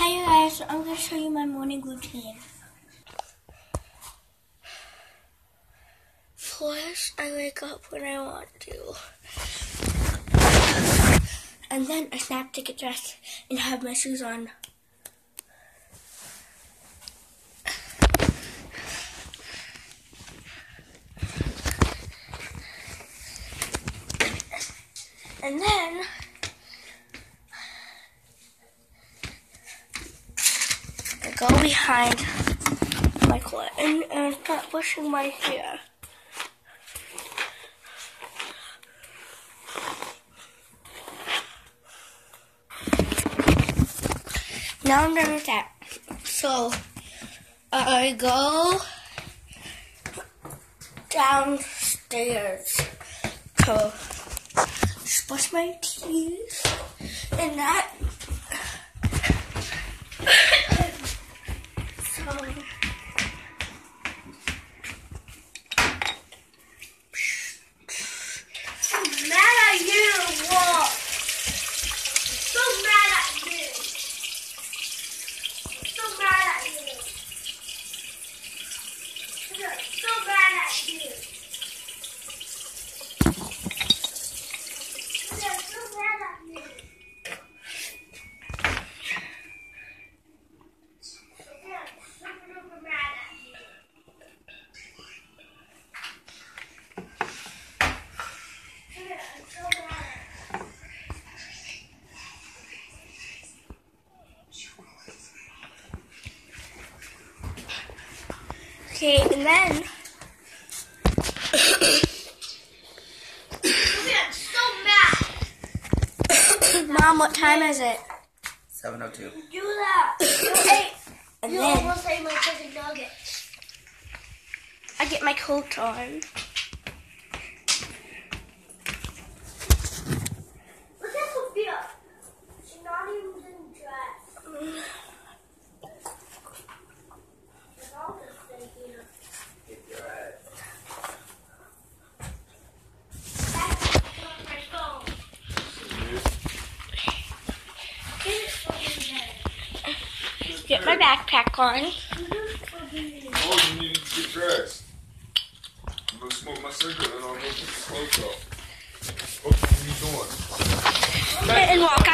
Hi you guys, I'm going to show you my morning routine. First, I wake up when I want to. And then I snap, take a dress, and have my shoes on. And then go behind my curtain and start brushing my hair. Now I'm done with that. So I go downstairs to brush my teeth and that. so I'm mad at you, what? So mad at you. So mad at you. So mad at you. I'm so mad at you. Yeah, super duper mad at you. Yeah, I'm so mad. Okay, and then I'm so mad. Mom, what time is it? 702. Do that. You. And You then almost ate my chicken nugget. I get my coat on. My backpack on. Get it from your head. Oh, you need to get dressed. I'm gonna smoke my cigarette and I'll go take your clothes off. What are you doing? And walk the.